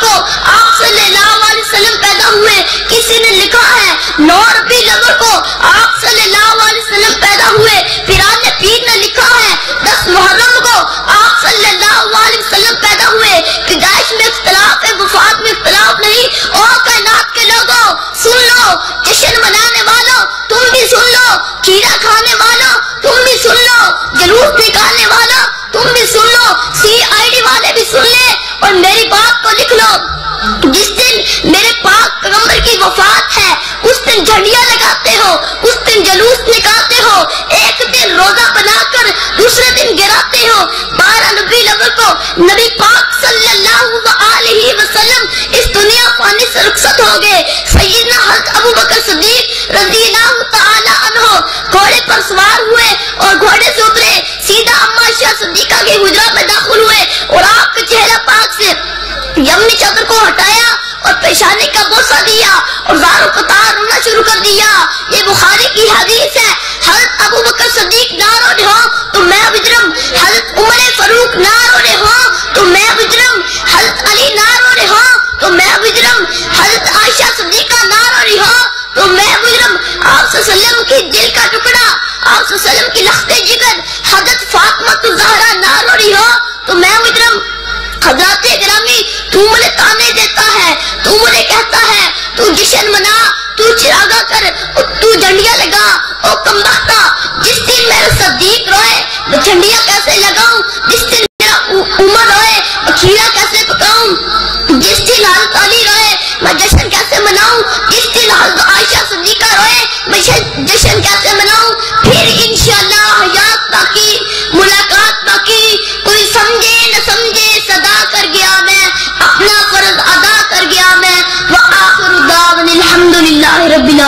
کو آپ صلی اللہ علیہ وسلم پیدا ہوئے، کسی نے لکھا ہے نو ربی الاول کو آپ صلی اللہ علیہ وسلم پیدا ہوئے پیران پیر نے لکھا ہے، دس محرم کو آپ صلی اللہ علیہ وسلم پیدا ہوئے، پیدائش میں اختلاف ہے، وفات میں اختلاف نہیں، اور کائنات کے لوگوں، سن لو، جشن منانے والوں، تم بھی سن لو کیڑا کھانے والوں، تم بھی سن لو، جلوس نکالنے والا تم بھی سن لو، سی آئی ڈی والے بھی سن لے اور میری بات کو لکھ لو۔ جس دن میرے پاک پیغمبر کی وفات ہے، اس دن جھنڈیاں لگاتے ہو، اس دن جلوس نکالتے ہو، ایک دن روزہ بنا کر دوسرے دن گراتے ہو۔ بارہ نبی الاول کو نبی پاک صلی اللہ علیہ وسلم اس دنیا پانی سے رخصت ہو گئے۔ سیدنا حضرت ابو بکر صدیق رضی اللہ تعالی عنہ گھوڑے پر سوار ہوئے اور گھوڑے سے اترے۔ سیدھا اما شاہ صدیقہ کے حجرہ پیشانی کا بوسہ دیا اور زارو قطار رونا شروع کر دیا۔ یہ بخاری کی حدیث ہے، حضرت ابو بکر صدیق نہ رو رہے ہو تو میں بجرم حضرت عمر فاروق نہ رو رہے ہو تو میں بجرم حضرت علی نہ رو رہے ہو تو میں بجرم حضرت عائشہ صدیقہ نہ رو رہی ہو تو میں بجرم آپ صلی اللہ علیہ وسلم کی دل کا ٹکڑا، آپ صلی اللہ علیہ وسلم کی لخت جگر، حضرت فاطمہ زہرا نہ رو رہی ہو تو میں بجرم حضرات گرامی، تو مجھے چراغا کر اور تو جھنڈیاں لگا او کمبختا جس دن میرا صدیق روئے، میں جھنڈیاں کیسے لگاؤں؟ جس دن میرا عمر روئے، میں کھیرا کیسے پکاؤں؟ جس دن حضرت علی روئے، میں جشن کیسے مناؤں؟ جس دن حضرت عائشہ سے Bilal.